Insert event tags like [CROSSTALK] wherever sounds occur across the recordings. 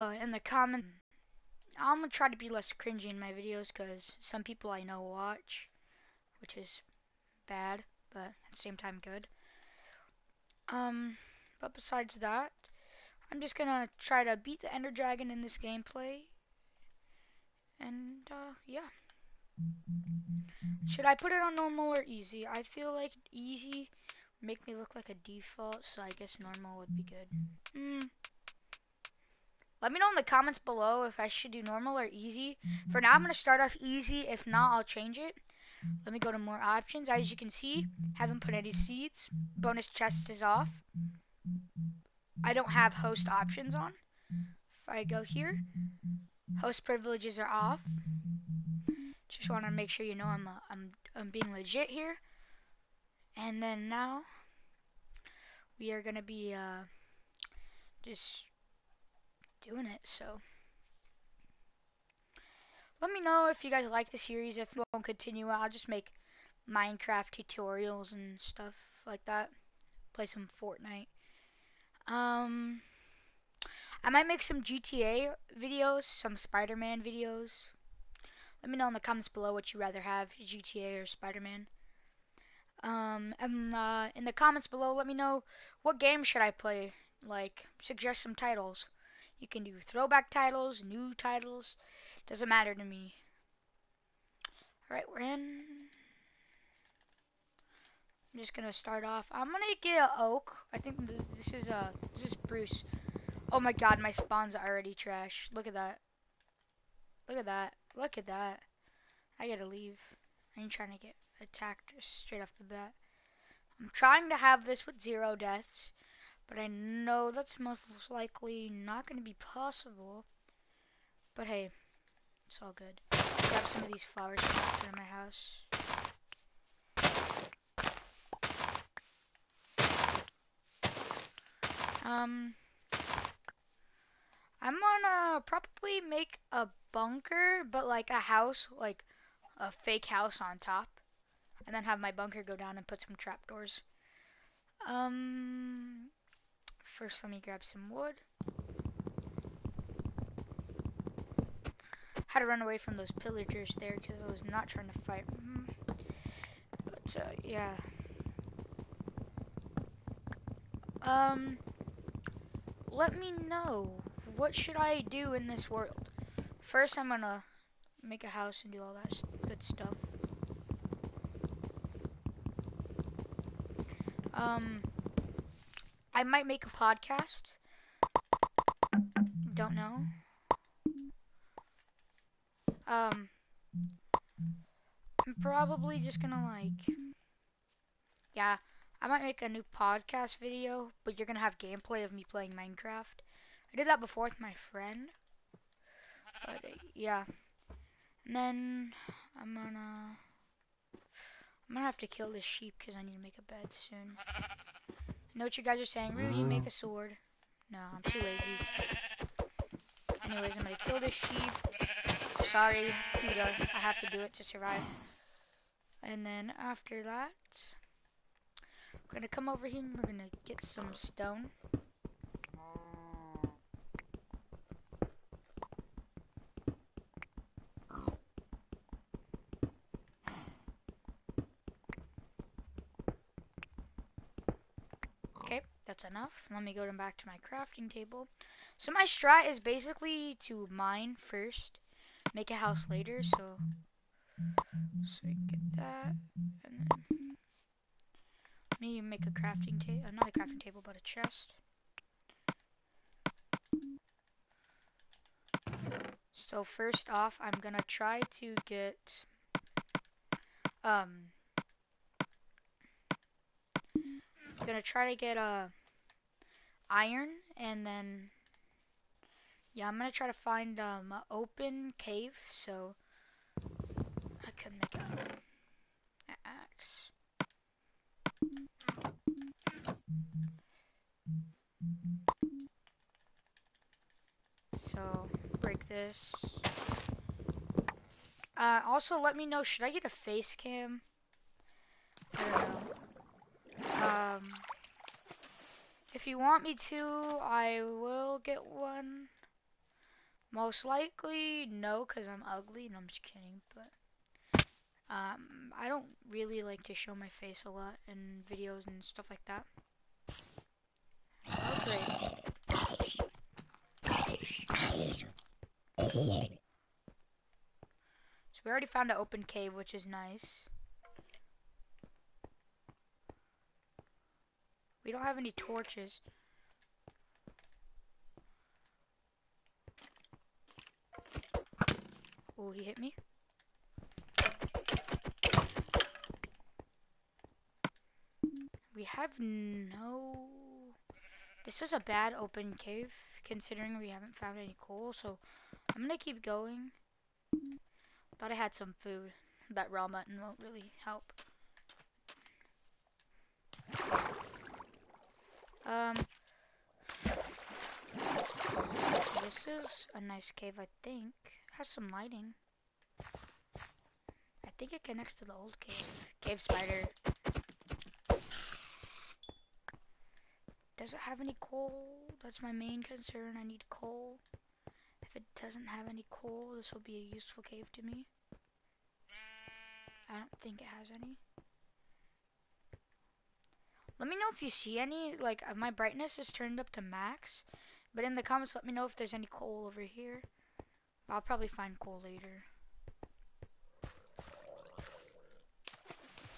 uh, in the comment. I'm gonna try to be less cringy in my videos because some people I know watch, which is bad, but at the same time good. Um, but besides that, I'm just gonna try to beat the Ender Dragon in this gameplay. And, uh, yeah. Should I put it on normal or easy? I feel like easy make me look like a default, so I guess normal would be good. Hmm. Let me know in the comments below if I should do normal or easy. For now, I'm going to start off easy. If not, I'll change it. Let me go to more options. As you can see, haven't put any seeds. Bonus chest is off. I don't have host options on. If I go here, host privileges are off. Just want to make sure you know I'm, uh, I'm, I'm being legit here. And then now, we are going to be uh, just doing it, so. Let me know if you guys like the series. If you won't continue, I'll just make Minecraft tutorials and stuff like that. Play some Fortnite. Um, I might make some GTA videos, some Spider-Man videos. Let me know in the comments below what you rather have, GTA or Spider-Man. Um, and uh, in the comments below, let me know what game should I play. Like, suggest some titles. You can do throwback titles, new titles. Doesn't matter to me. Alright, we're in. I'm just gonna start off. I'm gonna get an oak. I think this is uh this is spruce. Oh my god, my spawns already trash. Look at that. Look at that. Look at that. I gotta leave. I ain't trying to get attacked straight off the bat. I'm trying to have this with zero deaths. But I know that's most likely not going to be possible. But hey, it's all good. Grab some of these flowers in my house. Um, I'm gonna probably make a bunker, but like a house, like a fake house on top. And then have my bunker go down and put some trapdoors. Um, First, let me grab some wood. Had to run away from those pillagers there because I was not trying to fight. But, uh, yeah. Um, let me know. What should I do in this world? First, I'm gonna make a house and do all that good stuff. Um, I might make a podcast. Don't know. Um, I'm probably just gonna like, yeah, I might make a new podcast video, but you're gonna have gameplay of me playing Minecraft. I did that before with my friend. But, uh, yeah. And then, I'm gonna, I'm gonna have to kill this sheep because I need to make a bed soon know what you guys are saying. Rudy, make a sword. No, I'm too lazy. Anyways, I'm gonna kill this sheep. Sorry, Peter. I have to do it to survive. And then after that, we're gonna come over here and we're gonna get some stone. that's enough. Let me go back to my crafting table. So my strat is basically to mine first, make a house later. So, so we get that, and then let me make a crafting table. Uh, not a crafting table, but a chest. So first off, I'm gonna try to get um gonna try to get a iron and then yeah I'm gonna try to find um an open cave so I can make a, an axe. So break this. Uh, also let me know should I get a face cam? I don't know. Um, you want me to, I will get one. Most likely, no, because I'm ugly. No, I'm just kidding. But um, I don't really like to show my face a lot in videos and stuff like that. So we already found an open cave, which is nice. We don't have any torches. Oh, he hit me. We have no... This was a bad open cave, considering we haven't found any coal, so I'm gonna keep going. Thought I had some food. That raw mutton won't really help. Um, this is a nice cave, I think. Has some lighting. I think it connects to the old cave. Cave spider. Does it have any coal? That's my main concern. I need coal. If it doesn't have any coal, this will be a useful cave to me. I don't think it has any. Let me know if you see any, like, uh, my brightness is turned up to max. But in the comments, let me know if there's any coal over here. I'll probably find coal later.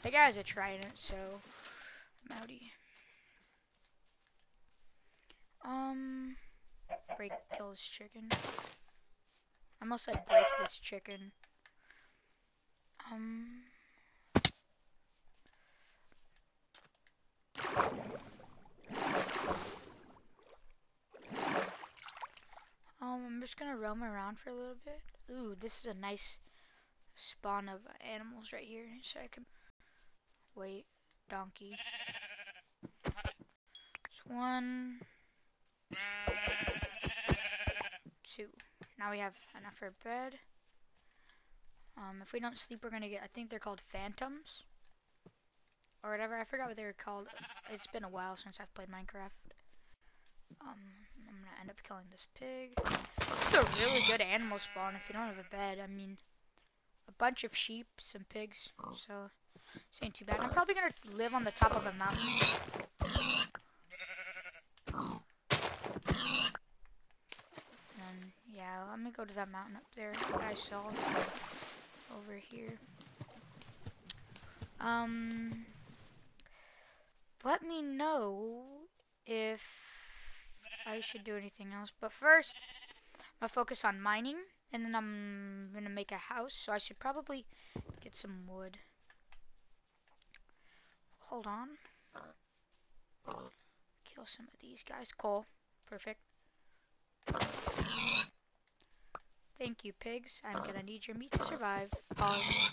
The guys trying it, so I'm outie. Um, break, kill this chicken. I almost said break this chicken. Um. Um, I'm just gonna roam around for a little bit. Ooh, this is a nice spawn of animals right here, so I can wait. Donkey. It's one, two. Now we have enough for bed. Um, if we don't sleep, we're gonna get. I think they're called phantoms or whatever. I forgot what they were called. It's been a while since I've played Minecraft. Um, gonna end up killing this pig. It's a really good animal spawn if you don't have a bed. I mean, a bunch of sheep, some pigs, so this ain't too bad. I'm probably gonna live on the top of a mountain. And yeah, let me go to that mountain up there that I saw over here. Um, let me know if I should do anything else. But first, I'm gonna focus on mining, and then I'm gonna make a house. So I should probably get some wood. Hold on. Kill some of these guys. Coal. Perfect. Thank you, pigs. I'm gonna need your meat to survive. Pause.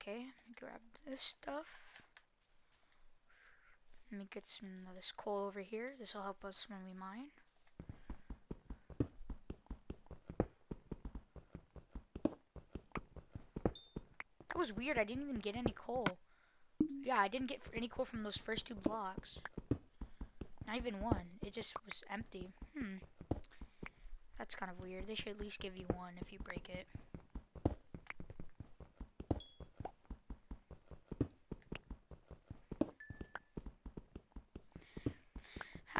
Okay, grab this stuff. Let me get some of this coal over here. This will help us when we mine. That was weird. I didn't even get any coal. Yeah, I didn't get any coal from those first two blocks. Not even one. It just was empty. Hmm. That's kind of weird. They should at least give you one if you break it.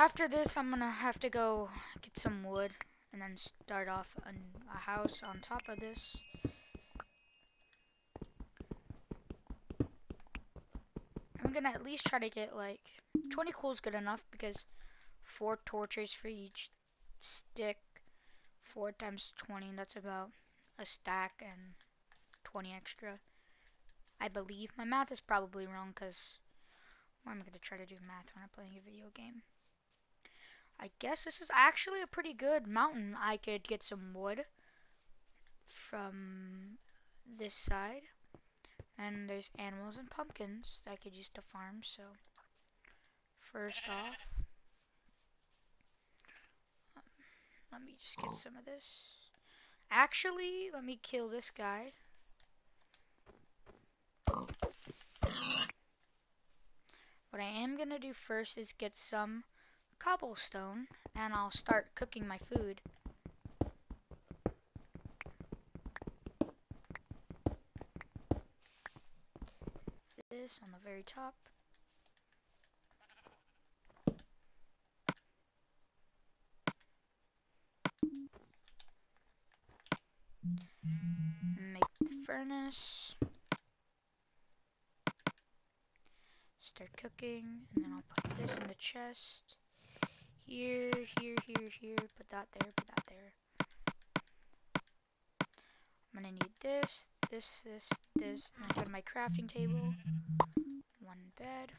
After this, I'm gonna have to go get some wood and then start off a house on top of this. I'm gonna at least try to get like 20 coal is good enough because four torches for each stick, four times 20, that's about a stack and 20 extra. I believe my math is probably wrong because well, I'm gonna try to do math when I'm playing a video game. I guess this is actually a pretty good mountain. I could get some wood from this side. And there's animals and pumpkins that I could use to farm, so first off, um, let me just get some of this. Actually, let me kill this guy. What I am gonna do first is get some cobblestone and I'll start cooking my food. This on the very top. Make the furnace. Start cooking, and then I'll put this in the chest. Here, here, here, here. Put that there, put that there. I'm gonna need this, this, this, this, and I my crafting table. One bed.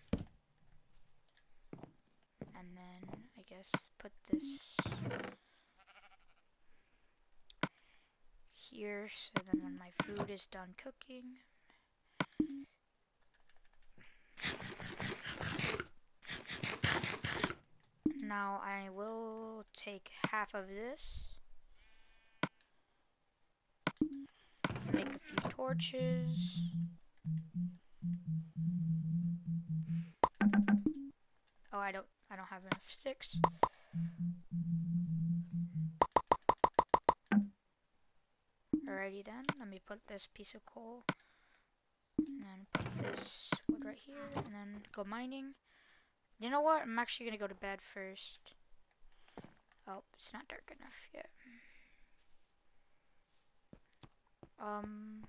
And then, I guess, put this here, so then when my food is done cooking, now I will take half of this, make a few torches, oh I don't, I don't have enough sticks, Alrighty then, let me put this piece of coal, and then put this wood right here, and then go mining. You know what, I'm actually gonna go to bed first. Oh, it's not dark enough yet. Um,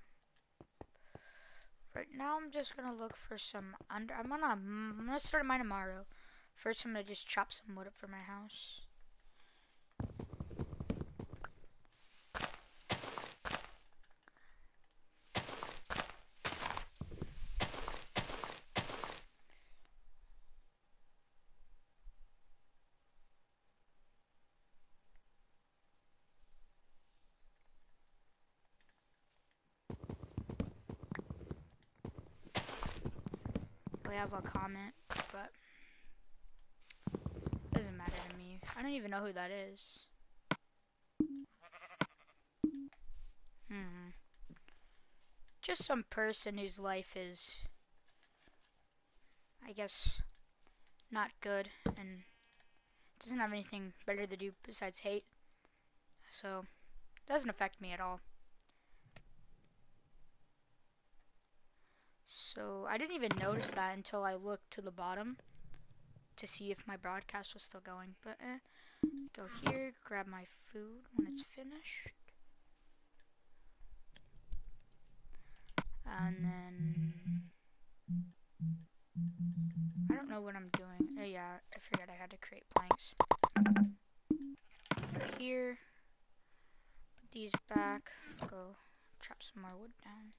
right now I'm just gonna look for some under, I'm gonna, I'm gonna start mine tomorrow. First I'm gonna just chop some wood up for my house. We have a comment, but doesn't matter to me. I don't even know who that is. Hmm. Just some person whose life is, I guess, not good and doesn't have anything better to do besides hate. So, doesn't affect me at all. So I didn't even notice that until I looked to the bottom to see if my broadcast was still going. But eh, go here, grab my food when it's finished. And then I don't know what I'm doing. Oh yeah, I forgot I had to create planks. Here. Put these back. Go chop some more wood down.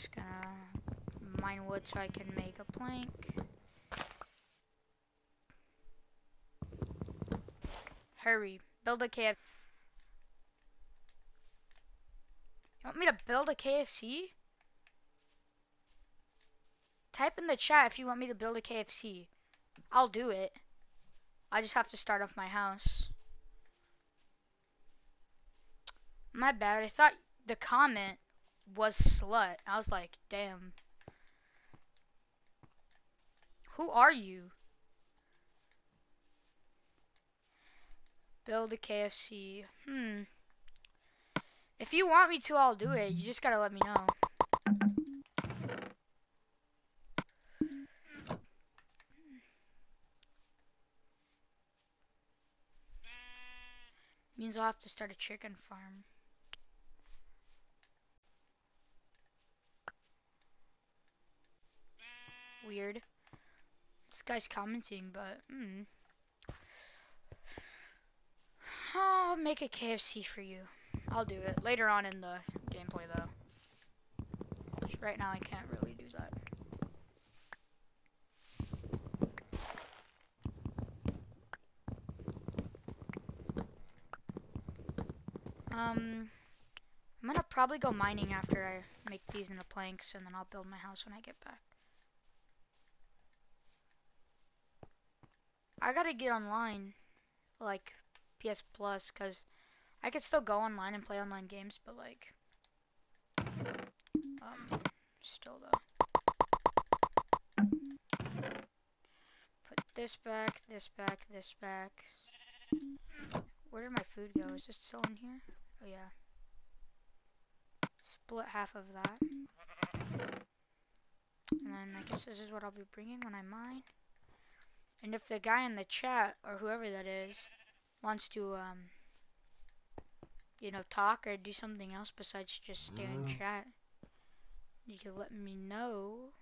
Just gonna mine wood so I can make a plank. Hurry, build a KFC. You want me to build a KFC? Type in the chat if you want me to build a KFC. I'll do it. I just have to start off my house. My bad. I thought the comment was slut. I was like, damn. Who are you? Build a KFC. Hmm. If you want me to, I'll do it. You just gotta let me know. Means I'll have to start a chicken farm. Weird. This guy's commenting, but hmm. I'll make a KFC for you. I'll do it later on in the gameplay, though. Right now, I can't really do that. Um, I'm gonna probably go mining after I make these into planks, and then I'll build my house when I get back. I gotta get online, like PS Plus, cause I could still go online and play online games, but like, um, still though. Put this back, this back, this back. Where did my food go? Is this still in here? Oh yeah. Split half of that. And then I guess this is what I'll be bringing when I mine. And if the guy in the chat, or whoever that is, wants to, um, you know, talk or do something else besides just in Mm. chat, you can let me know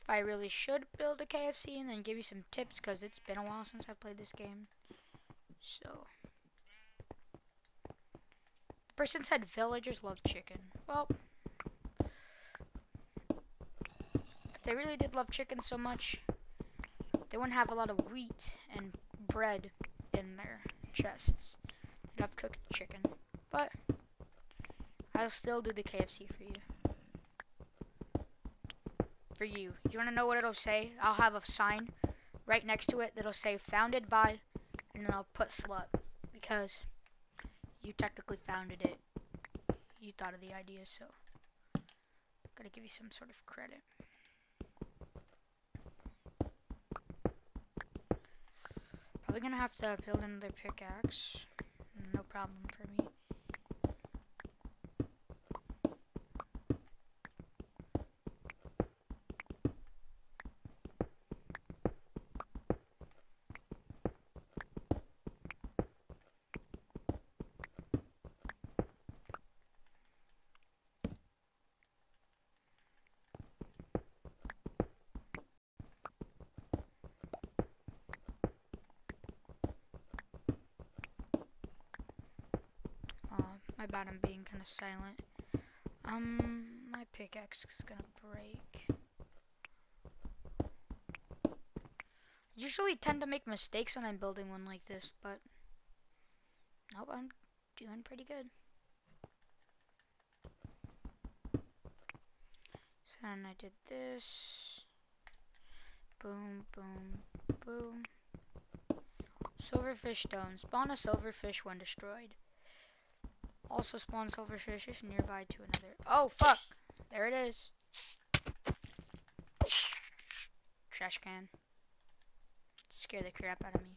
if I really should build a KFC and then give you some tips because it's been a while since I played this game. So, the person said villagers love chicken. Well, if they really did love chicken so much, they wouldn't have a lot of wheat and bread in their chests. They'd have cooked chicken. But, I'll still do the KFC for you. For you. You want to know what it'll say? I'll have a sign right next to it that'll say founded by, and then I'll put slut. Because you technically founded it. You thought of the idea, so. Gotta give you some sort of credit. Probably gonna have to build another pickaxe. No problem for me. Oh, my bad, I'm being kind of silent. Um, my pickaxe is gonna break. Usually tend to make mistakes when I'm building one like this, but nope, I'm doing pretty good. So then I did this. Boom, boom, boom. Silverfish stone. Spawn a silverfish when destroyed. Also spawn silverfishes nearby to another. Oh fuck! There it is. Trash can. Scare the crap out of me.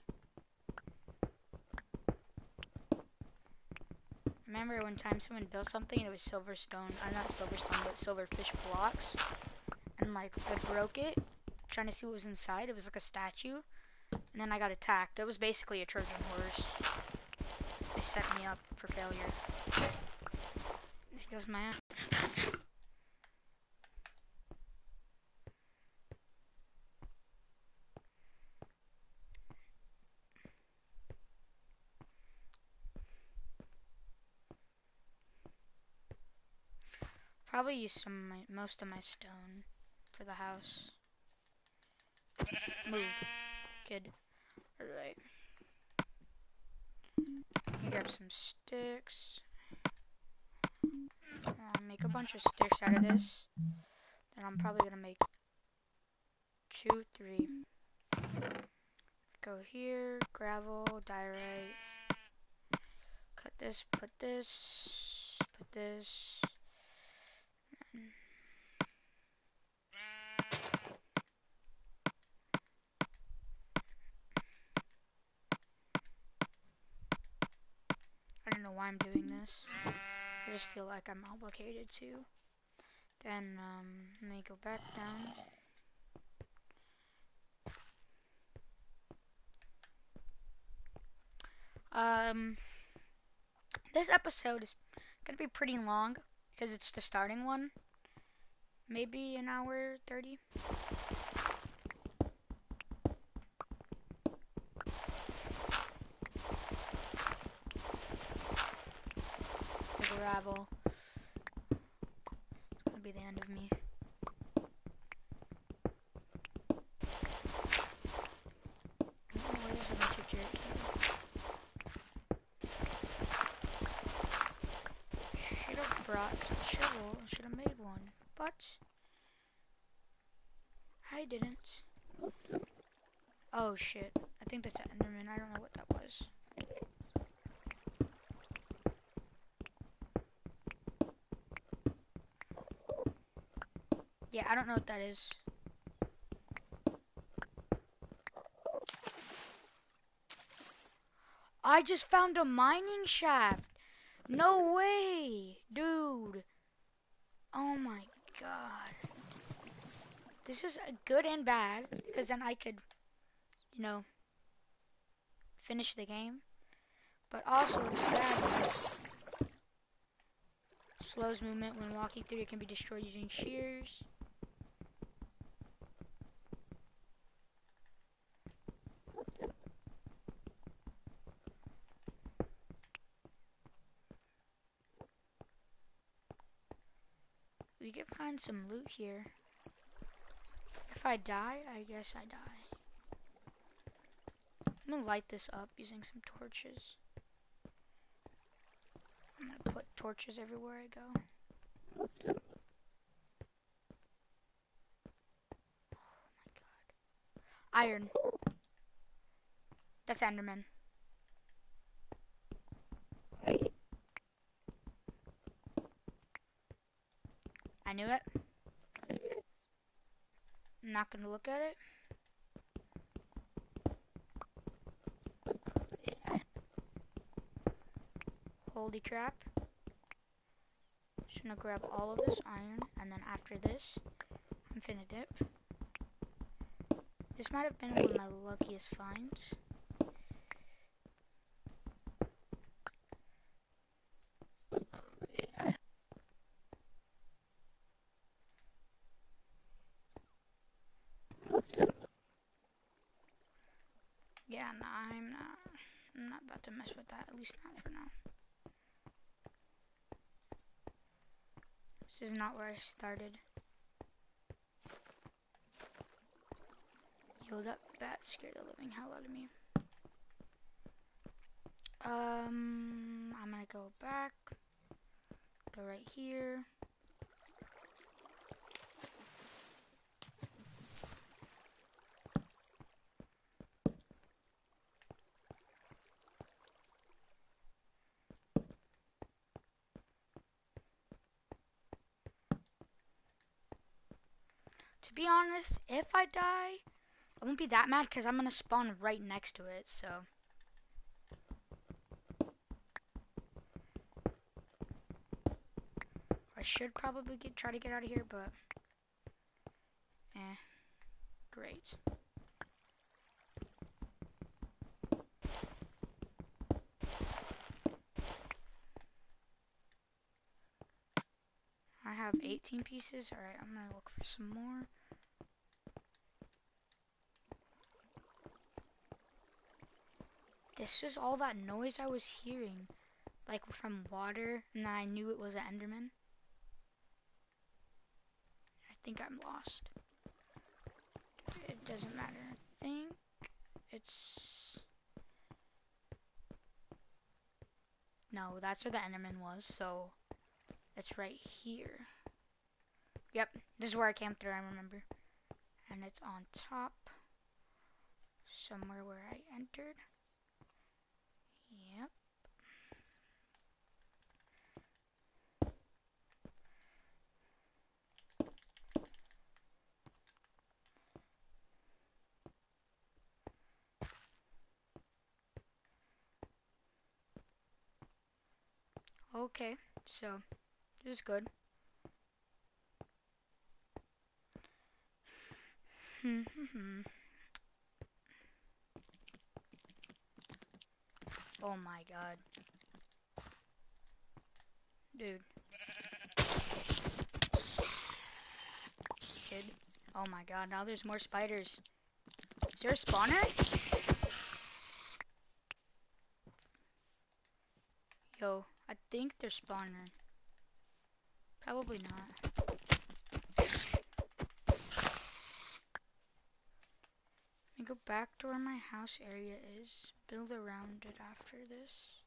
Remember one time someone built something and it was silverstone. I'm uh, not silverstone, but silverfish blocks. And like I broke it, trying to see what was inside. It was like a statue. And then I got attacked. It was basically a Trojan horse. They set me up for failure. There goes my. Probably use some of my, most of my stone for the house. Move, kid. Alright. Grab some sticks. I'll make a bunch of sticks out of this. Then I'm probably gonna make two, three. Go here, gravel, diorite. Cut this, put this, put this. I don't know why I'm doing this. I just feel like I'm obligated to. Then, um, let me go back down. Um, this episode is gonna be pretty long because it's the starting one. Maybe an hour 30. The gravel. It's gonna be the end of me. Should have brought some shovel. Should have made one, but I didn't. Oh shit! I think that's an Enderman. I don't know what don't know what that is. I just found a mining shaft. No way, dude. Oh my god. This is good and bad, because then I could, you know, finish the game. But also, it's bad slows movement when walking through. It can be destroyed using shears. Find some loot here. If I die, I guess I die. I'm gonna light this up using some torches. I'm gonna put torches everywhere I go. Oh my god. Iron. That's Enderman. I knew it. I'm not gonna look at it. Holy crap. Just gonna grab all of this iron, and then after this, I'm finna dip. This might have been one of my luckiest finds. Yeah, no, I'm not. I'm not about to mess with that. At least not for now. This is not where I started. Yo, that bat scared the living hell out of me. Um, I'm gonna go back. Go right here. To be honest, if I die, I won't be that mad because I'm gonna spawn right next to it, so. I should probably get try to get out of here, but eh, great. I have 18 pieces. Alright, I'm gonna look for some more. This is all that noise I was hearing. Like from water, and I knew it was an Enderman. I think I'm lost. It doesn't matter. I think it's... No, that's where the Enderman was, so it's right here. Yep, this is where I came through, I remember. And it's on top, somewhere where I entered. Yep. Okay, so this is good. [LAUGHS] oh my god. Dude. Kid. Oh my god, now there's more spiders. Is there a spawner? Yo, I think they're spawning. Probably not. Let me go back to where my house area is. Build around it after this.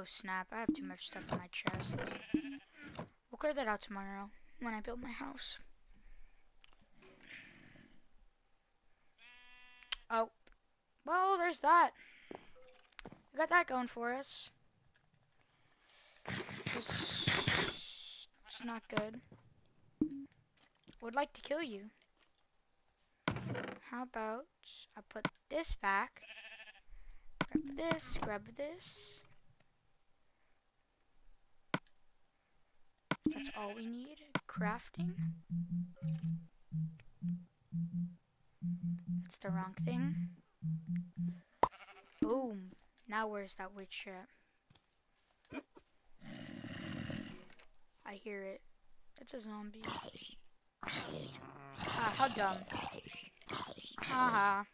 Oh snap, I have too much stuff in my chest. We'll clear that out tomorrow when I build my house. Oh, well, there's that. I got that going for us. It's, it's not good. Would like to kill you. How about I put this back. Grab this, grab this. That's all we need. Crafting. That's the wrong thing. Boom. Now where's that witch at? I hear it. It's a zombie. Ah, how dumb. Haha.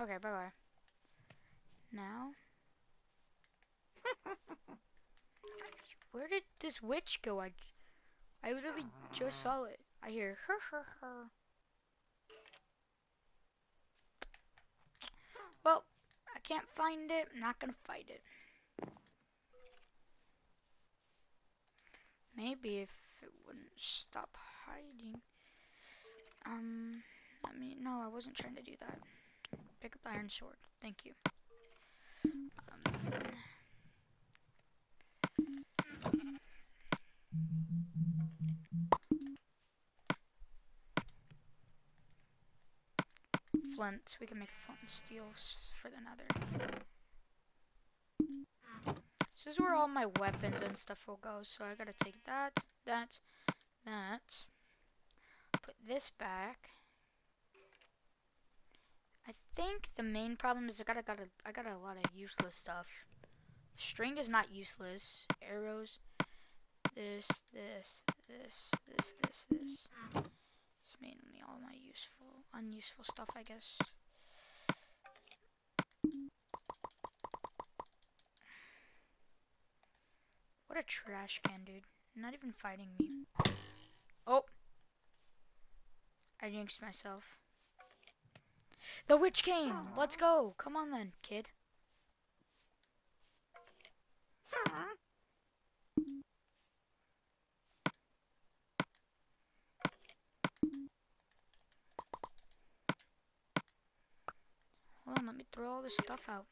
Okay, bye bye. Now. [LAUGHS] Where did this witch go? I, I literally just saw it. I hear her, her, her. Well, I can't find it. I'm not gonna fight it. Maybe if it wouldn't stop hiding. Um, I mean, no, I wasn't trying to do that. Pick up the iron sword. Thank you. Um, flint. We can make flint and steel for the nether. This is where all my weapons and stuff will go. So I gotta take that, that, that. Put this back. I think the main problem is I got I got a, I got a lot of useless stuff. String is not useless. Arrows. This, this, this, this, this, this. It's mainly all my useful, unuseful stuff, I guess. What a trash can, dude. Not even fighting me. Oh! I jinxed myself. The witch came! Let's go! Come on then, kid. Hold on, let me throw all this stuff out.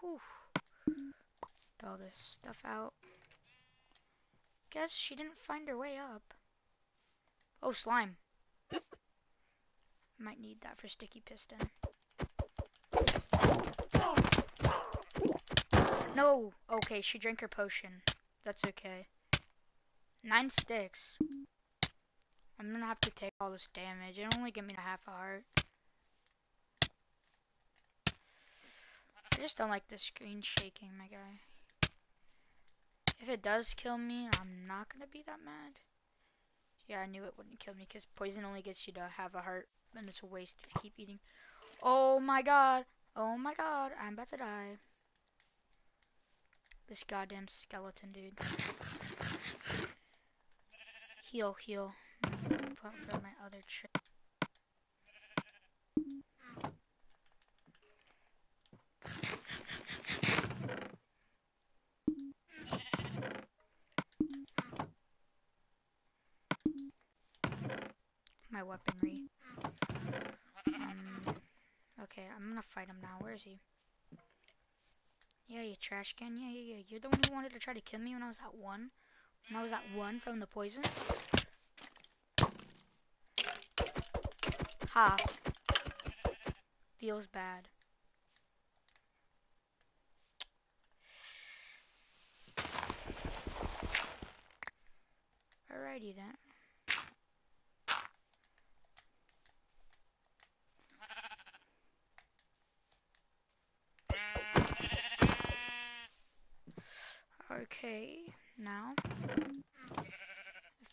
Whew. Put all this stuff out. Guess she didn't find her way up. Oh, slime. Might need that for sticky piston. No! Okay, she drank her potion. That's okay. Nine sticks. I'm gonna have to take all this damage. It only gave me a half a heart. I just don't like the screen shaking, my guy. If it does kill me, I'm not gonna be that mad. Yeah, I knew it wouldn't kill me because poison only gets you to have a heart, and it's a waste if you keep eating. Oh my god! Oh my god! I'm about to die. This goddamn skeleton, dude. Heal, heal. Put my other trick. My weaponry. Um, okay, I'm gonna fight him now. Where is he? Yeah, you trash can. Yeah, yeah, yeah. You're the one who wanted to try to kill me when I was at one. When I was at one from the poison. Ha. Feels bad. Alrighty then. Okay, now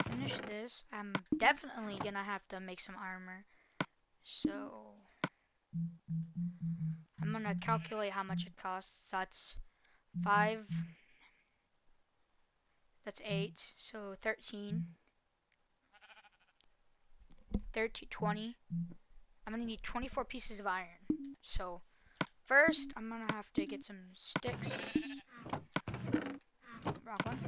finish this. I'm definitely gonna have to make some armor. So I'm gonna calculate how much it costs. That's five That's 8. So 13. 13, 20. I'm gonna need 24 pieces of iron. So, first, I'm gonna have to get some sticks. Wrong one.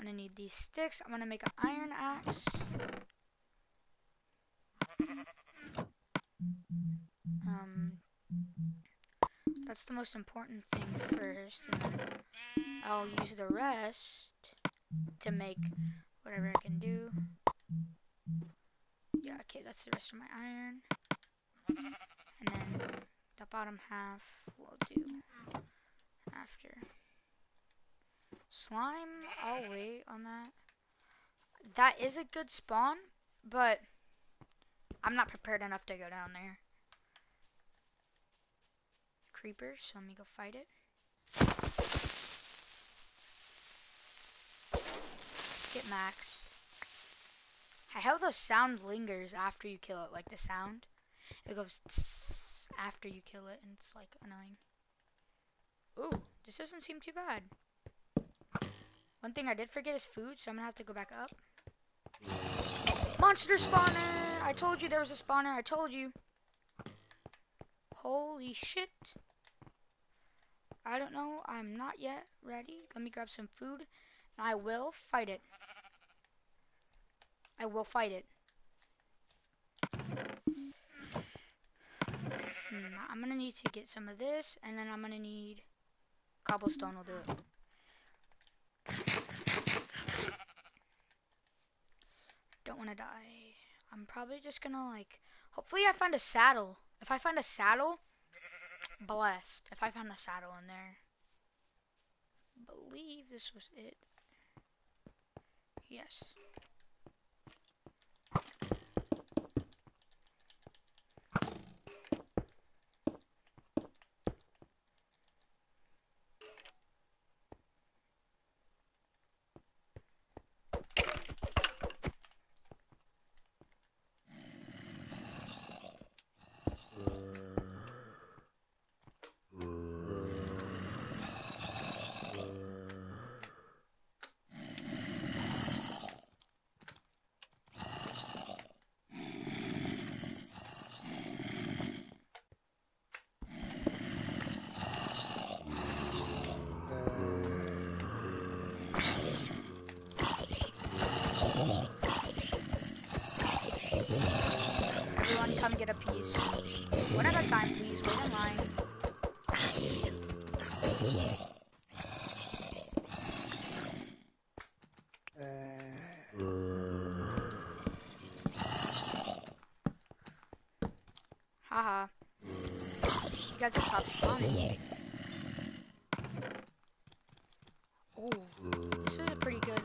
I'm gonna need these sticks. I'm gonna make an iron axe. Um, that's the most important thing first, I'll use the rest to make whatever I can do. Yeah, okay, that's the rest of my iron. And then the bottom half we'll do after. Slime, I'll wait on that. That is a good spawn, but I'm not prepared enough to go down there. Creepers, so let me go fight it. Get max. I how the sound lingers after you kill it, like the sound. It goes after you kill it, and it's like annoying. Ooh, this doesn't seem too bad. One thing I did forget is food, so I'm gonna have to go back up. Monster spawner! I told you there was a spawner, I told you. Holy shit. I don't know, I'm not yet ready. Let me grab some food, and I will fight it. I will fight it. Hmm, I'm gonna need to get some of this, and then I'm gonna need cobblestone will do it. Want to die. I'm probably just gonna like, hopefully I find a saddle. If I find a saddle, blessed. If I found a saddle in there. believe this was it. Yes. Haha. You guys are top spawning. Oh, this is a pretty good.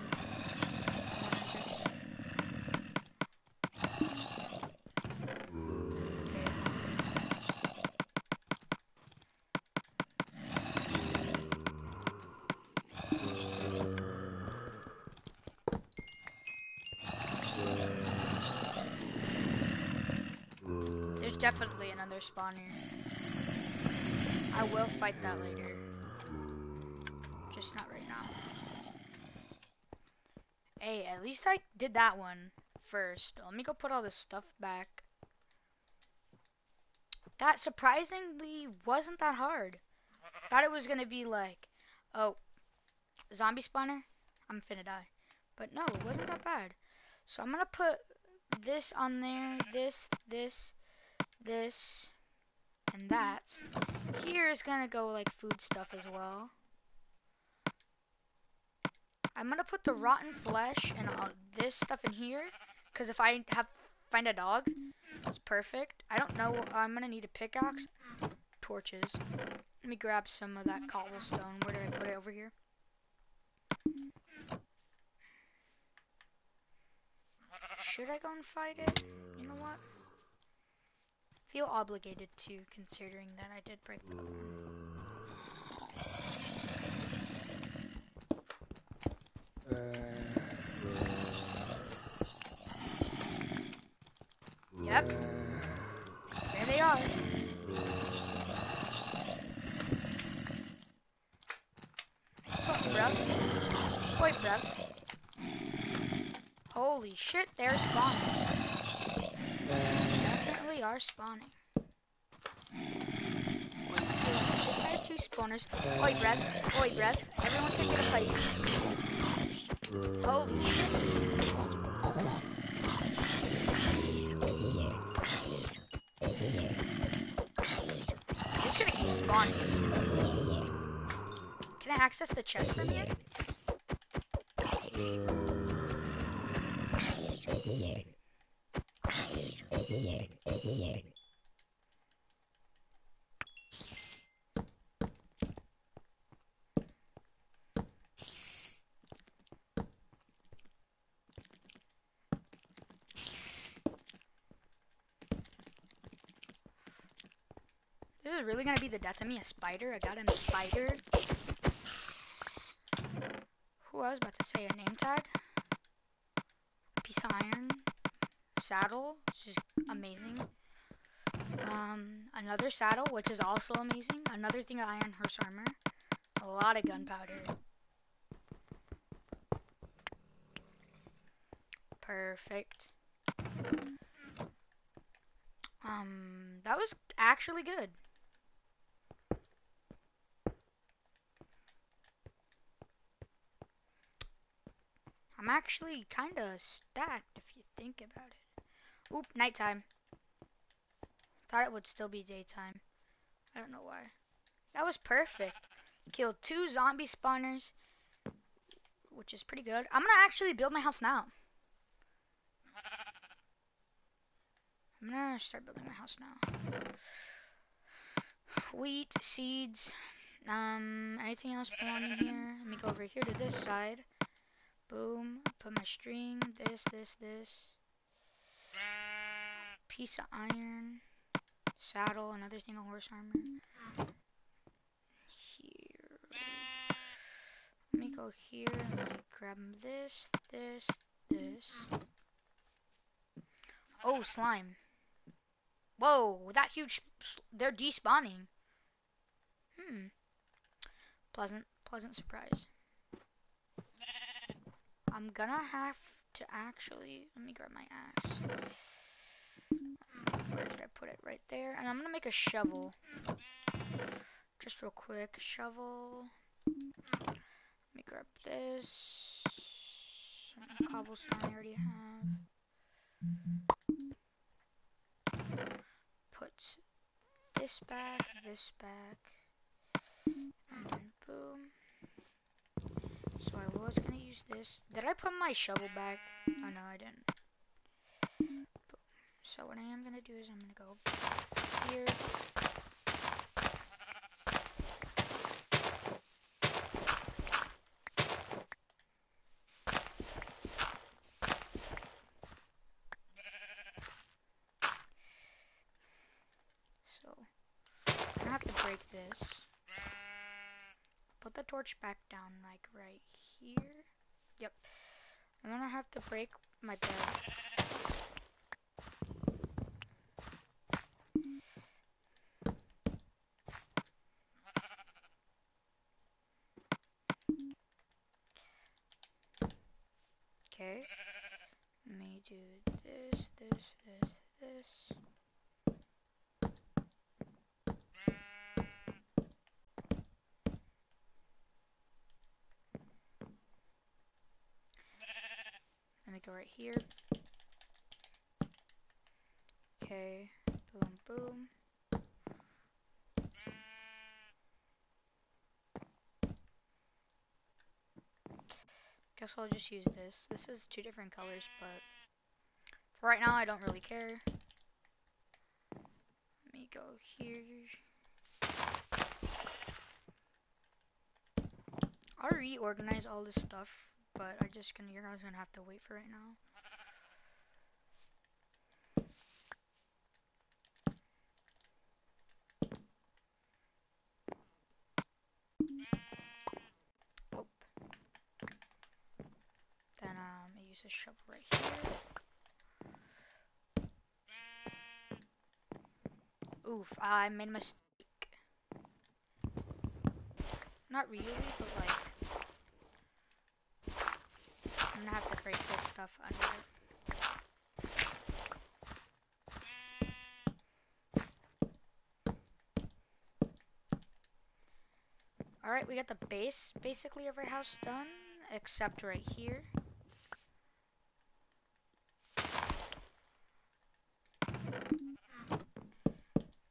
There's definitely another spawner. I will fight that later. Just not right now. Hey, at least I did that one first. Let me go put all this stuff back. That surprisingly wasn't that hard. Thought it was gonna be like, oh, zombie spawner, I'm finna die. But no, it wasn't that bad. So I'm gonna put this on there, this, this, this, and that. Here is gonna go like food stuff as well. I'm gonna put the rotten flesh and all this stuff in here, cause if I have find a dog, it's perfect. I don't know. I'm gonna need a pickaxe, torches. Let me grab some of that cobblestone. Where did I put it over here? Should I go and fight it? You know what? Feel obligated to, considering that I did break the Yep. There they are. What's up. Wait, bruh. Holy shit, they're spawning. Definitely are spawning. Is there two spawners? Oi, breath. Oi, breath. Everyone can get a place. Holy shit. Gonna keep spawning. Can I access the chest from here? This is really gonna be the death of me, a spider. I got him spider. Who I was about to say a name tag. Piece of iron. Saddle, which is amazing. Um, another saddle, which is also amazing. Another thing of iron horse armor. A lot of gunpowder. Perfect. Um, that was actually good. I'm actually kind of stacked if you think about it. Oop, nighttime. Thought it would still be daytime. I don't know why. That was perfect. Killed two zombie spawners, which is pretty good. I'm gonna actually build my house now. I'm gonna start building my house now. Wheat, seeds, um, anything else belonging here? Let me go over here to this side. Boom. Put my string. This, this, this. Piece of iron. Saddle. Another thing of horse armor. Here. Let me go here and grab this, this, this. Oh, slime. Whoa, that huge. They're despawning. Hmm. Pleasant, pleasant surprise. I'm gonna have to actually, let me grab my axe. Where did I put it? Right there. And I'm gonna make a shovel. Just real quick. Shovel. Let me grab this. Cobblestone I already have. Put this back, this back. And then boom. So I was gonna use this. Did I put my shovel back? Oh no, I didn't. So what I am gonna do is I'm gonna go here. So I have to break this. Put the torch back down like right here. Yep. I'm gonna have to break my bed. Okay. Let me do this, this, this, this. Right here. Okay. Boom, boom. Guess I'll just use this. This is two different colors, but for right now, I don't really care. Let me go here. I'll reorganize all this stuff, but I just gonna you're guys gonna have to wait for right now. Oop. Then um, I use a shovel right here. Oof, I made a mistake. Not really, but like, I'm gonna have to break this stuff under it. Alright, we got the base basically of our house done, except right here.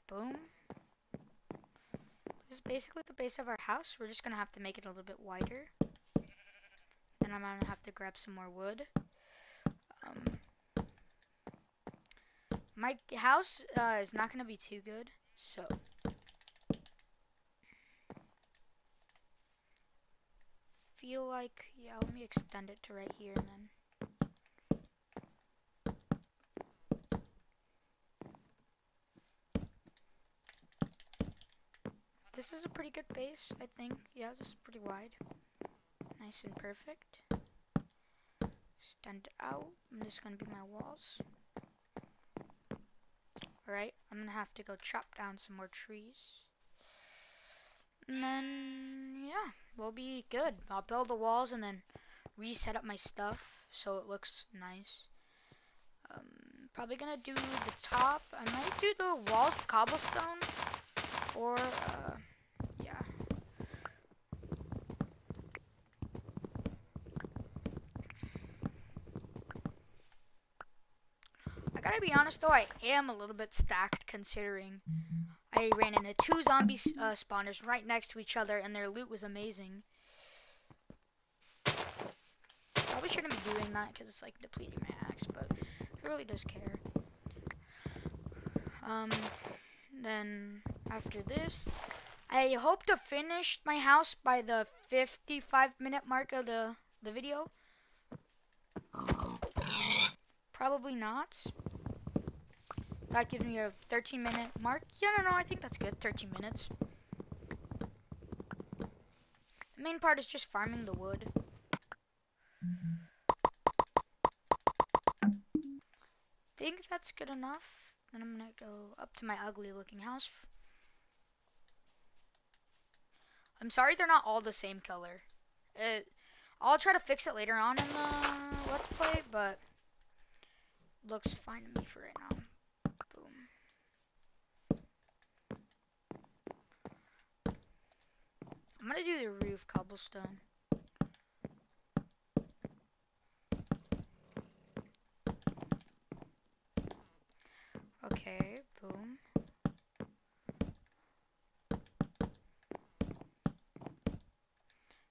Boom. This is basically the base of our house. We're just gonna have to make it a little bit wider. I'm gonna have to grab some more wood. Um, my house uh, is not gonna be too good, so feel like, yeah, let me extend it to right here and then. This is a pretty good base, I think. Yeah, this is pretty wide. Nice and perfect. It out. And this is to be my walls. Alright, I'm to have to go chop down some more trees. And then, yeah, we'll be good. I'll build the walls and then reset up my stuff so it looks nice. Um, probably gonna do the top. I might do the wall cobblestone or, uh, yeah. I gotta be honest though, I am a little bit stacked considering I ran into two zombie uh, spawners right next to each other, and their loot was amazing. Probably shouldn't be doing that because it's like depleting my axe, but who really does care? Um, then after this, I hope to finish my house by the 55 minute mark of the the video. Probably not. That gives me a 13 minute mark. Yeah, no, no, I think that's good. 13 minutes. The main part is just farming the wood. Think that's good enough. Then I'm gonna go up to my ugly looking house. I'm sorry they're not all the same color. It, I'll try to fix it later on in the Let's Play, but looks fine to me for right now. I'm gonna do the roof cobblestone. Okay, boom.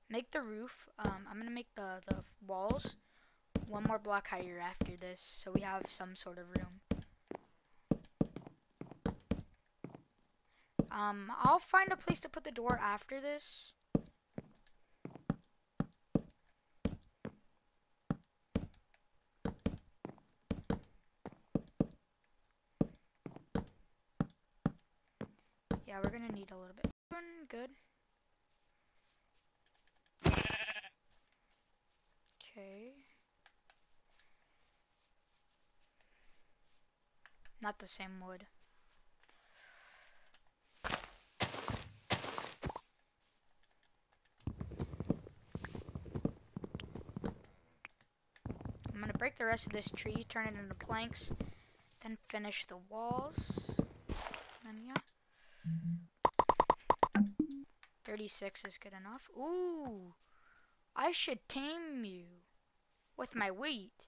Make the roof, um, I'm gonna make the, the walls one more block higher after this, so we have some sort of room. Um, I'll find a place to put the door after this. Yeah, we're gonna need a little bit. Good. Okay. Not the same wood. Break the rest of this tree, turn it into planks, then finish the walls. And yeah. 36 is good enough. Ooh! I should tame you with my wheat.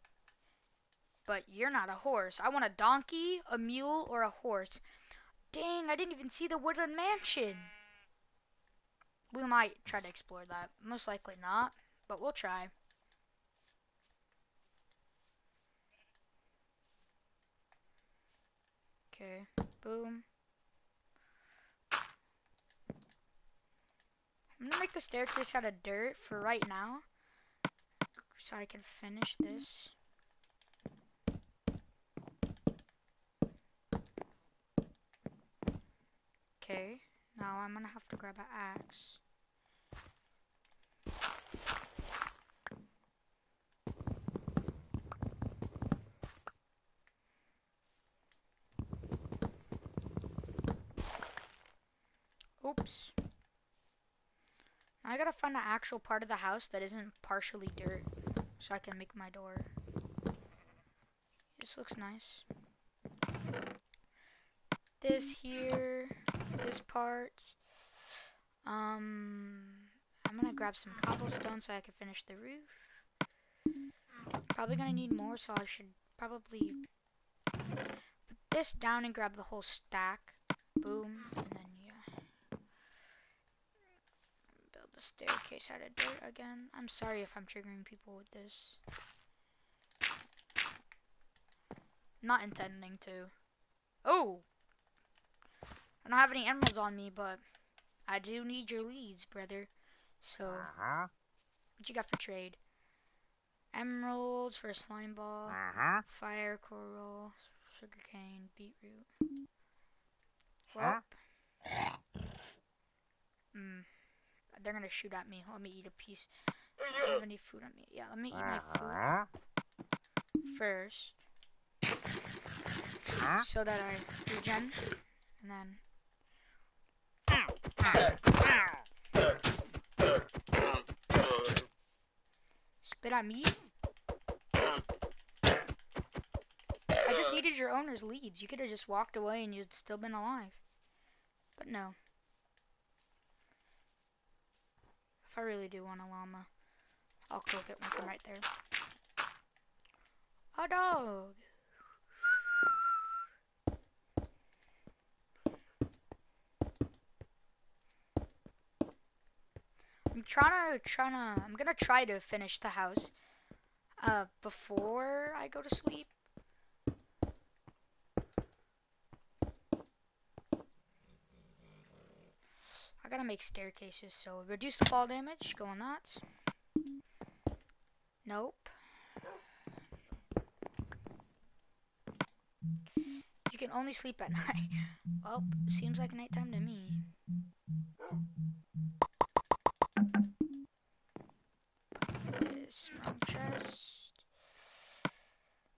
But you're not a horse. I want a donkey, a mule, or a horse. Dang, I didn't even see the woodland mansion. We might try to explore that. Most likely not, but we'll try. Okay, boom. I'm gonna make the staircase out of dirt for right now. So I can finish this. Okay, now I'm gonna have to grab an axe. Oops. Now I gotta find the actual part of the house that isn't partially dirt so I can make my door. This looks nice. This here, this part. Um, I'm gonna grab some cobblestone so I can finish the roof. Probably gonna need more, so I should probably put this down and grab the whole stack. Boom, and then yeah. Build the staircase out of dirt again. I'm sorry if I'm triggering people with this. Not intending to. Oh! I don't have any emeralds on me, but I do need your leads, brother. So, Uh-huh. what you got for trade? Emeralds for a slime ball, Uh-huh. fire coral, sugarcane, beetroot. Huh? Well, hmm. They're gonna shoot at me. Let me eat a piece. Do you have any food on me? Yeah, let me eat my food first, so that I regen, and then spit at me. I just needed your owner's leads. You could have just walked away and you'd still been alive. But no. If I really do want a llama, I'll go get one from right there. A dog. I'm trying to, trying to, I'm gonna try to finish the house, uh, before I go to sleep. Gotta make staircases, so reduce the fall damage, go on that. Nope. You can only sleep at [LAUGHS] night. Well, seems like nighttime to me. This wrong chest.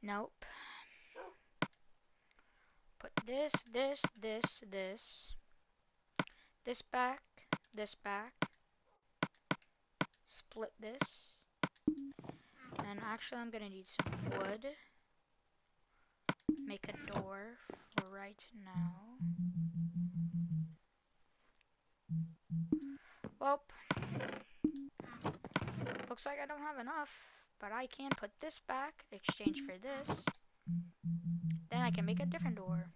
Nope. Put this, this, this, this. This back, this back. Split this. And actually I'm gonna need some wood. Make a door for right now. Well, looks like I don't have enough, but I can put this back, exchange for this. Then I can make a different door.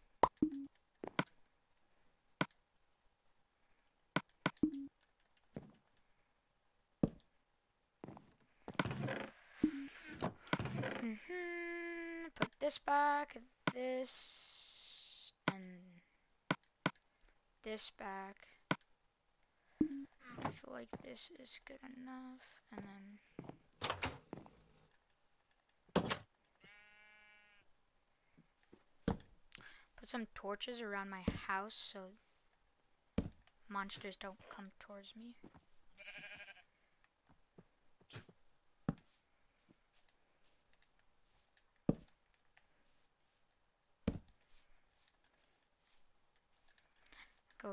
hmm Put this back, this, and this back. I feel like this is good enough, and then put some torches around my house so monsters don't come towards me.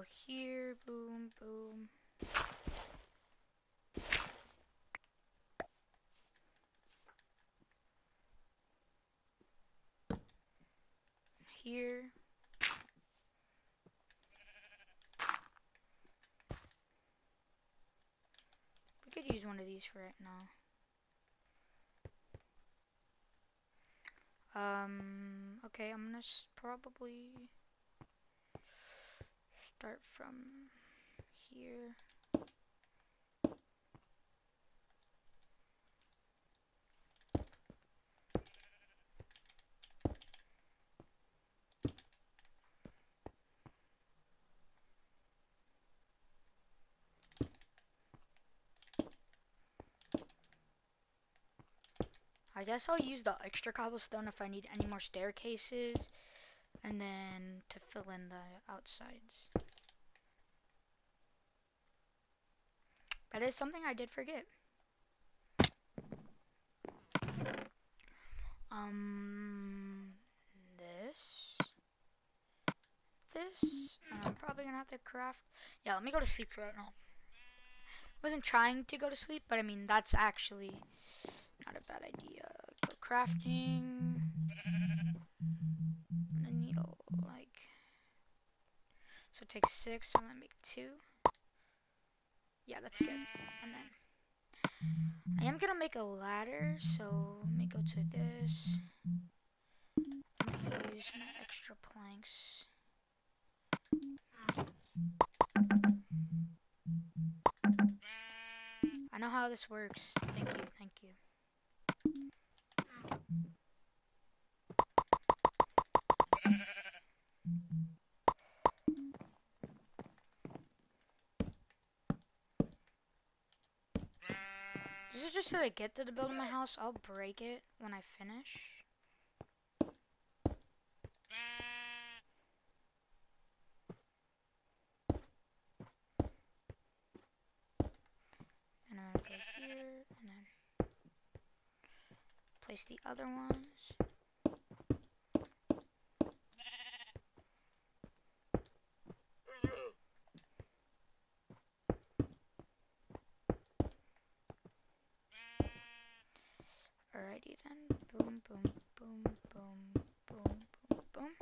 Here, boom, boom. Here. We could use one of these for right now. Um, okay, I'm gonna probably start from here. I guess I'll use the extra cobblestone if I need any more staircases and then to fill in the outsides. That is something I did forget. Um, this, this, I'm probably gonna have to craft, yeah, let me go to sleep for right now. Wasn't trying to go to sleep, but I mean, that's actually not a bad idea. Go crafting, a needle, like, so take six, I'm gonna make two. Yeah, that's good. And then I am gonna make a ladder, so let me go to this. I'm gonna use my extra planks. I know how this works. Thank you, thank you. This is just so they get to the building of my house. I'll break it when I finish. And I'm gonna go here and then place the other ones. Then. Boom, boom, boom, boom, boom, boom, boom.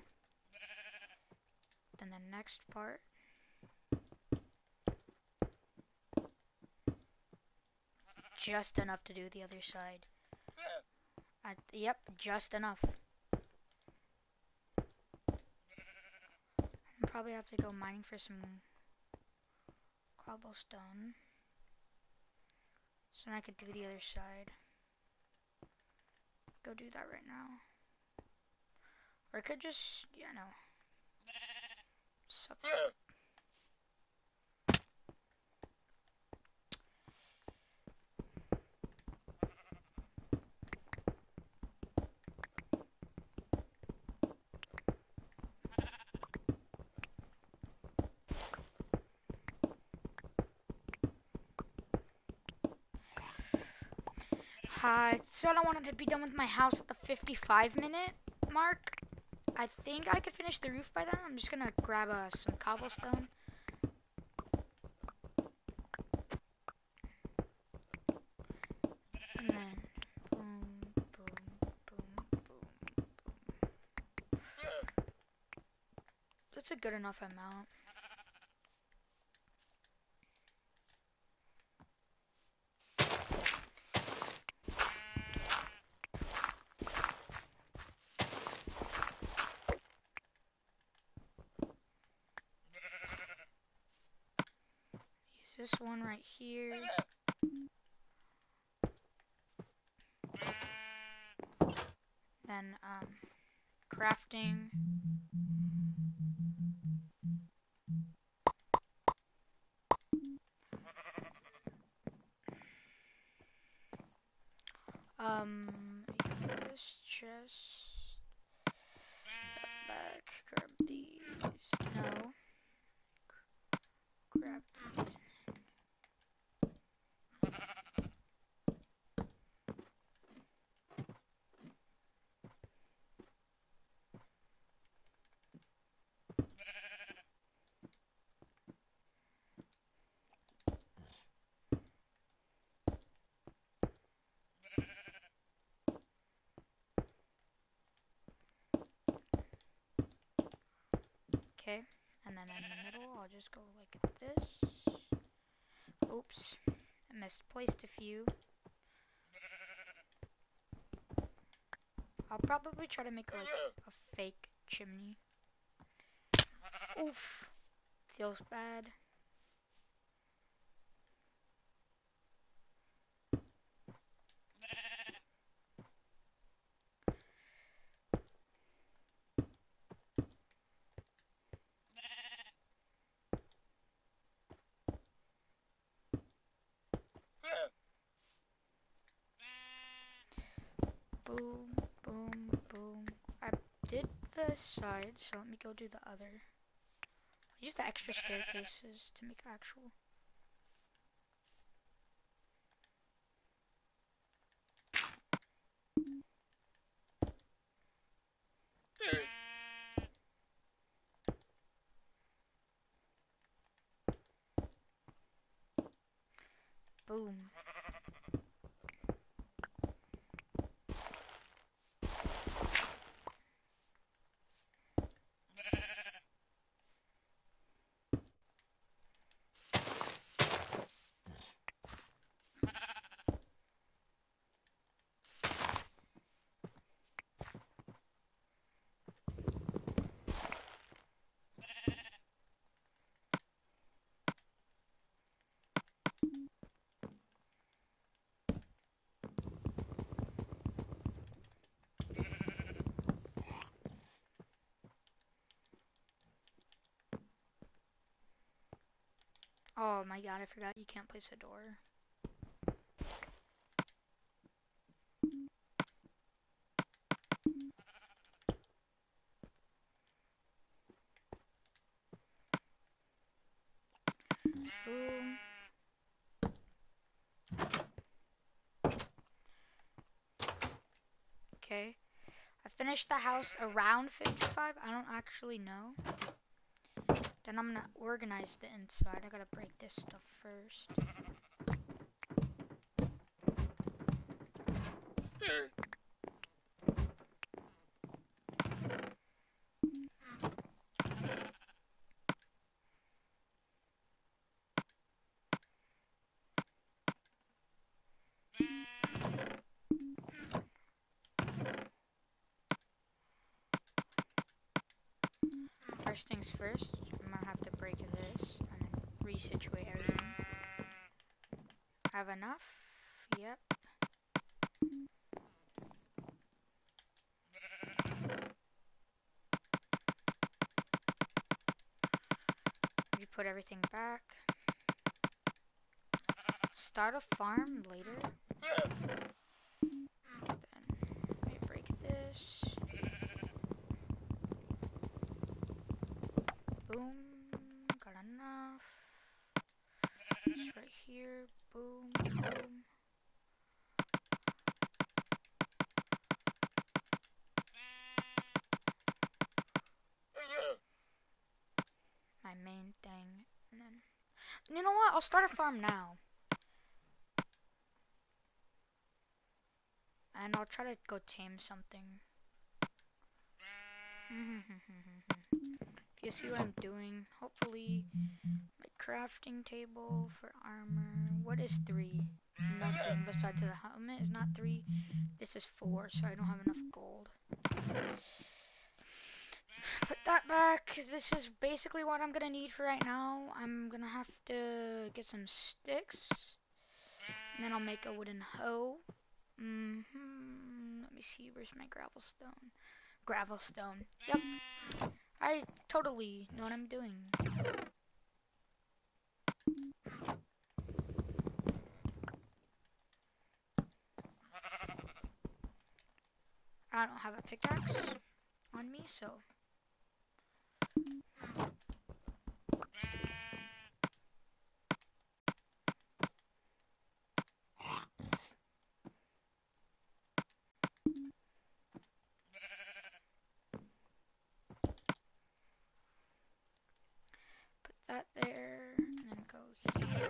Then the next part. Just enough to do the other side. Yep, just enough. Probably have to go mining for some cobblestone. So I could do the other side go do that right now. Or I could just, yeah, no. Suck. I said I wanted to be done with my house at the 55 minute mark. I think I could finish the roof by then. I'm just gonna grab uh, some cobblestone. And then boom, boom, boom, boom, boom. That's a good enough amount. this one right here. Then, um, crafting. Um, this chest. That back, grab these. No. Grab these. Okay, and then in the middle, I'll just go like this. Oops, I misplaced a few. I'll probably try to make like a fake chimney. Oof, feels bad. Boom, boom, boom. I did the side, so let me go do the other. Use the extra staircases to make actual. Boom. Oh my god, I forgot you can't place a door. Okay. I finished the house around 55. I don't actually know. Then I'm gonna organize the inside. I gotta break this stuff first. First things first, I'm gonna have to break this and then resituate everything. Have enough? Yep. We put everything back. Start a farm later. Then let me break this. Boom. Got enough. It's right here. Boom. Boom. My main thing. And then. You know what? I'll start a farm now. And I'll try to go tame something. if [LAUGHS] you see what I'm doing, hopefully my crafting table for armor. What is three? Nothing besides the helmet is not three. This is four, so I don't have enough gold. Put that back. This is basically what I'm gonna need for right now. I'm gonna have to get some sticks. And then I'll make a wooden hoe. Mm hmm Let me see. Where's my gravel stone? Gravel stone. Yep. I totally know what I'm doing. I don't have a pickaxe on me, so. Put that there, and then go here.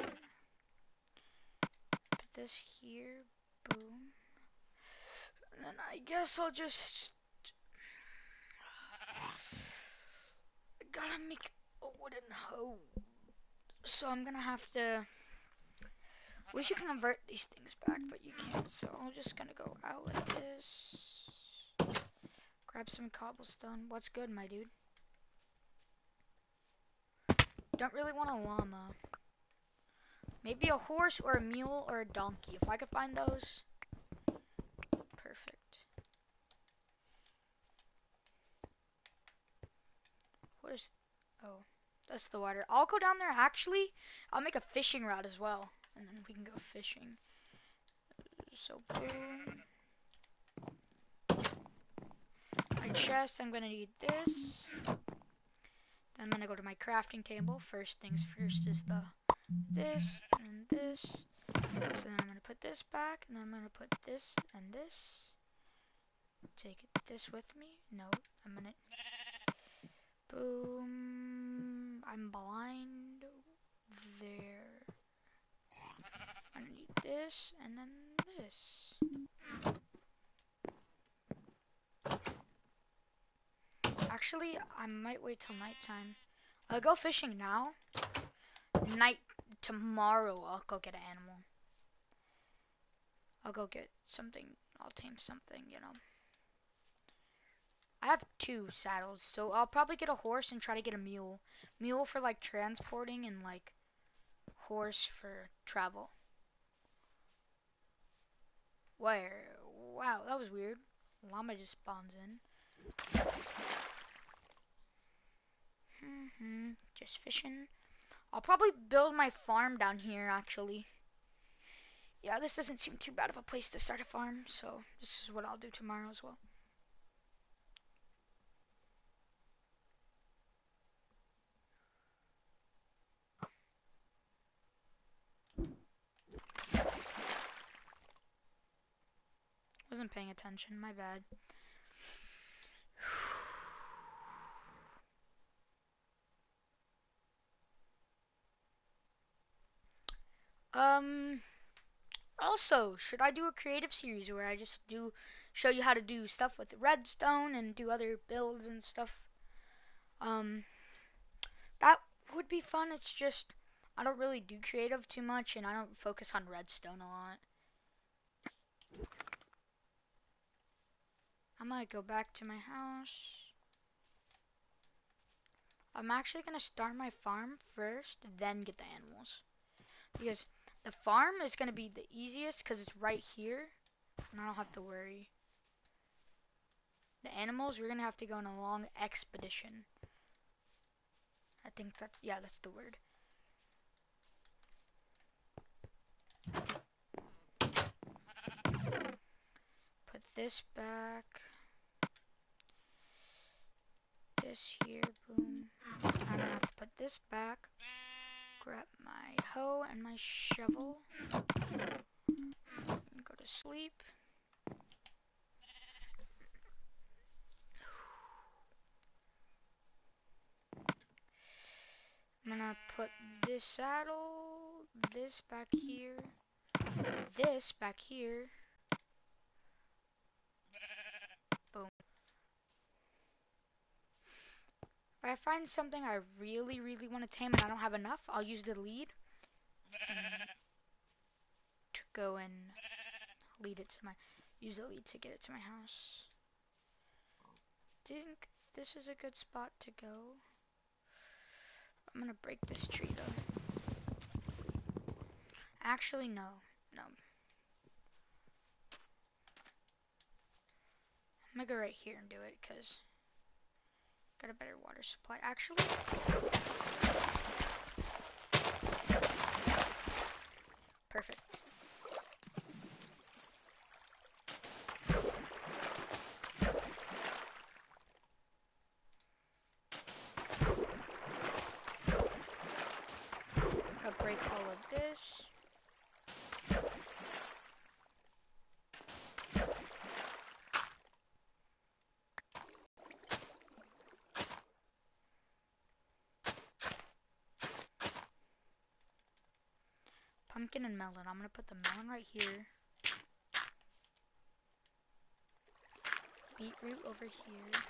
Put this here, boom. And then I guess I'll just. Gotta make a wooden hoe. So I'm gonna have to. Wish you can convert these things back, but you can't. So I'm just gonna go out like this. Grab some cobblestone. What's good, my dude? Don't really want a llama. Maybe a horse or a mule or a donkey. If I could find those. Perfect. What is... Oh, that's the water. I'll go down there, actually. I'll make a fishing rod as well. And then we can go fishing. So, boom. My chest, I'm gonna need this. Then I'm gonna go to my crafting table. First things first is the this and this. So then I'm gonna put this back, and then I'm gonna put this and this. Take this with me. No, I'm gonna. Boom. I'm blind. There. I'm need this and then this. Actually, I might wait till nighttime. I'll go fishing now. Night tomorrow, I'll go get an animal. I'll go get something. I'll tame something, you know. I have two saddles, so I'll probably get a horse and try to get a mule. Mule for like transporting and like horse for travel. Where? Wow, that was weird. Llama just spawns in. hmm Just fishing. I'll probably build my farm down here actually. Yeah, this doesn't seem too bad of a place to start a farm, so this is what I'll do tomorrow as well. Wasn't paying attention, my bad. Um, also, should I do a creative series where I just do show you how to do stuff with redstone and do other builds and stuff? Um, that would be fun. It's just I don't really do creative too much and I don't focus on redstone a lot. I might go back to my house. I'm actually to start my farm first, then get the animals. Because the farm is to be the easiest because it's right here. And I don't have to worry. The animals, we're to have to go on a long expedition. I think that's, yeah, that's the word. Put this back. This here, boom. I'm gonna put this back. Grab my hoe and my shovel. And go to sleep. I'm gonna put this saddle, this back here, this back here. Boom. If I find something I really, really want to tame and I don't have enough, I'll use the lead to go and lead it to my, use the lead to get it to my house. Think this is a good spot to go. I'm gonna break this tree though. Actually, no. No. I'm gonna go right here and do it because got a better water supply. Actually, perfect. I'll break all of this. Pumpkin and melon. I'm gonna put the melon right here. Beetroot over here.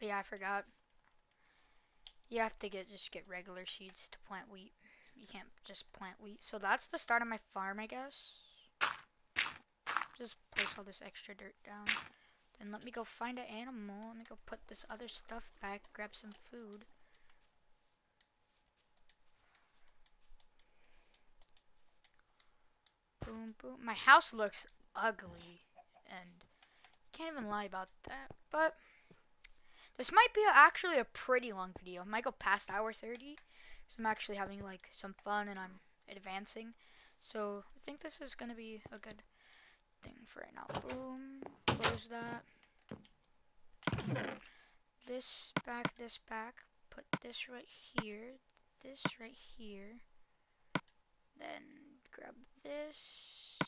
Yeah, I forgot. You have to get just get regular seeds to plant wheat. You can't just plant wheat. So that's the start of my farm, I guess. Just place all this extra dirt down. Then let me go find an animal. Let me go put this other stuff back, grab some food. Boom, boom. My house looks ugly. And can't even lie about that. But this might be actually a pretty long video. It might go past hour 30. Because I'm actually having like some fun and I'm advancing. So I think this is going to be a good thing for right now. Boom. Close that. This back, this back. Put this right here. This right here. Then grab this.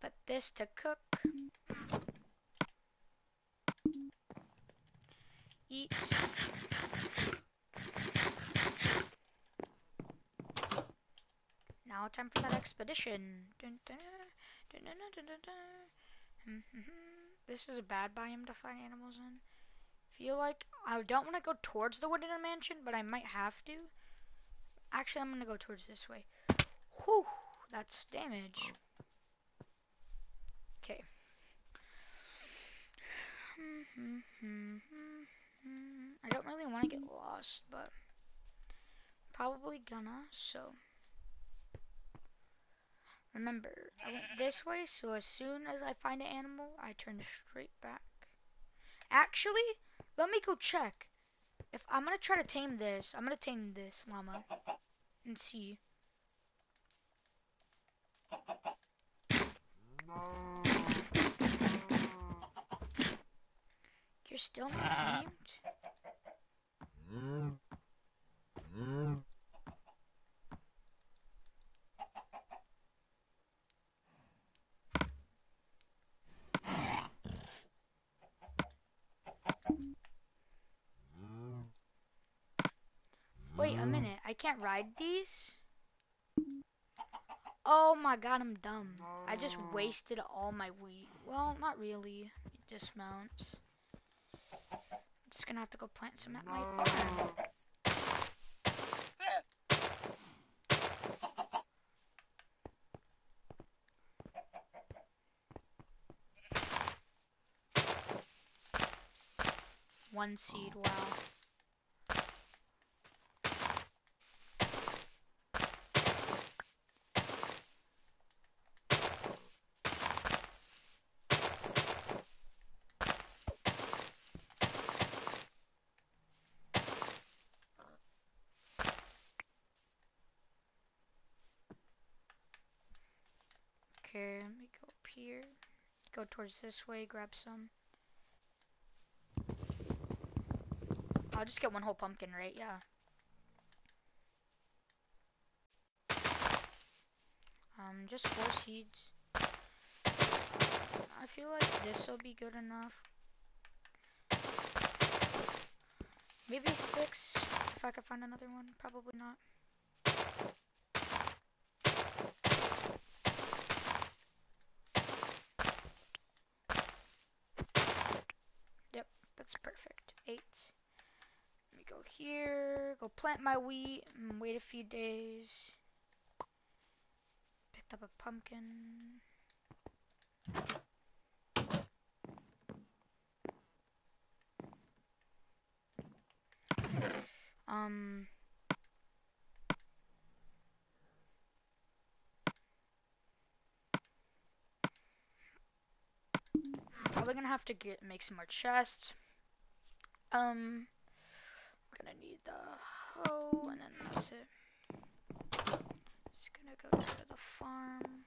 Put this to cook. Now time for that expedition. Dun, dun, dun, mm-hmm. this is a bad biome to find animals in. Feel like I don't want to go towards the wooden mansion, but I might have to. Actually, I'm gonna go towards this way. Whew, that's damage. Okay. [SIGHS] Mm-hmm, mm-hmm, Mm, really want to get lost, but probably gonna, so. Remember, I went this way, so as soon as I find an animal, I turn straight back. Actually, let me go check. If I'm gonna try to tame this, I'm gonna tame this llama and see. You're still not ah. tamed? Wait a minute, I can't ride these? Oh my god, I'm dumb. I just wasted all my wheat. Well, not really. Dismount. I'm just gonna have to go plant some at my farm. One seed, wow. Okay, let me go up here. Go towards this way, grab some. I'll just get one whole pumpkin, right? Yeah. Um, just four seeds. I feel like this will be good enough. Maybe six, if I could find another one. Probably not. Yep, that's perfect. Eight. Let me go here, go plant my wheat, and wait a few days. Picked up a pumpkin. Um. Probably gonna have to get make some more chests. Um, gonna need the hoe, and then that's it. Just gonna go down to the farm.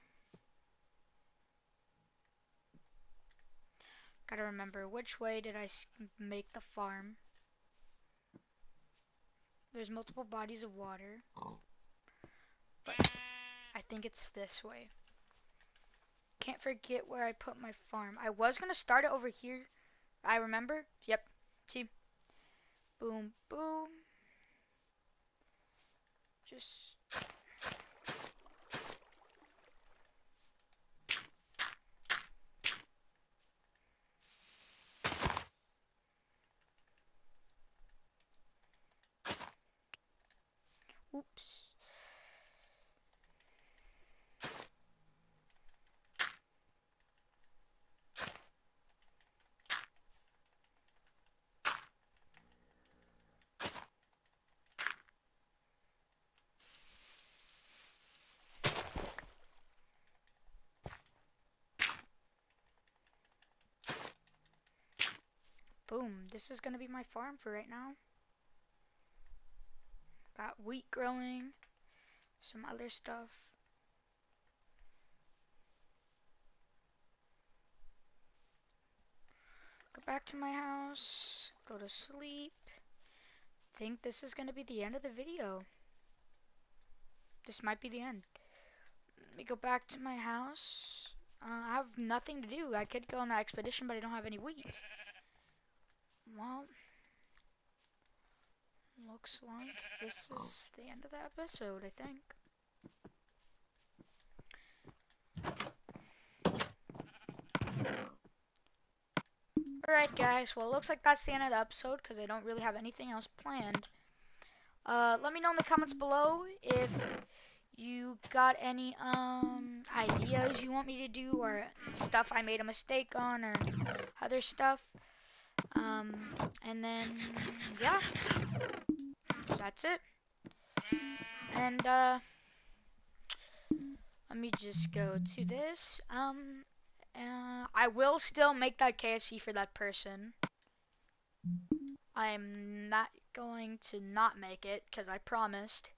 Gotta remember which way did I make the farm. There's multiple bodies of water, but I think it's this way. Can't forget where I put my farm. I was gonna start it over here. I remember. Yep. See? Boom, boom. Just. Oops. Boom. This is gonna be my farm for right now. Got wheat growing, some other stuff. Go back to my house, go to sleep. Think this is gonna be the end of the video. This might be the end. Let me go back to my house. Uh, I have nothing to do. I could go on that expedition, but I don't have any wheat. Well, looks like this is the end of the episode, I think. Alright guys, well looks like that's the end of the episode because I don't really have anything else planned. Uh, let me know in the comments below if you got any um ideas you want me to do or stuff I made a mistake on or other stuff. Um, and then, yeah, that's it. And, uh, let me just go to this. Um, uh, I will still make that KFC for that person. I'm not going to not make it because I promised.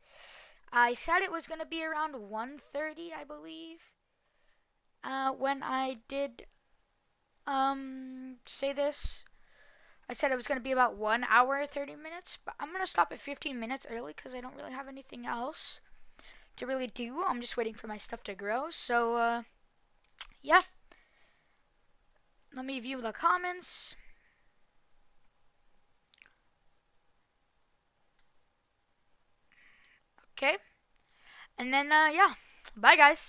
I said it was going to be around 1:30, I believe. Uh, when I did um say this, I said it was going to be about 1 hour 30 minutes, but I'm going to stop at 15 minutes early cuz I don't really have anything else to really do. I'm just waiting for my stuff to grow. So uh yeah. Let me view the comments. Okay. And then, uh, yeah. Bye, guys.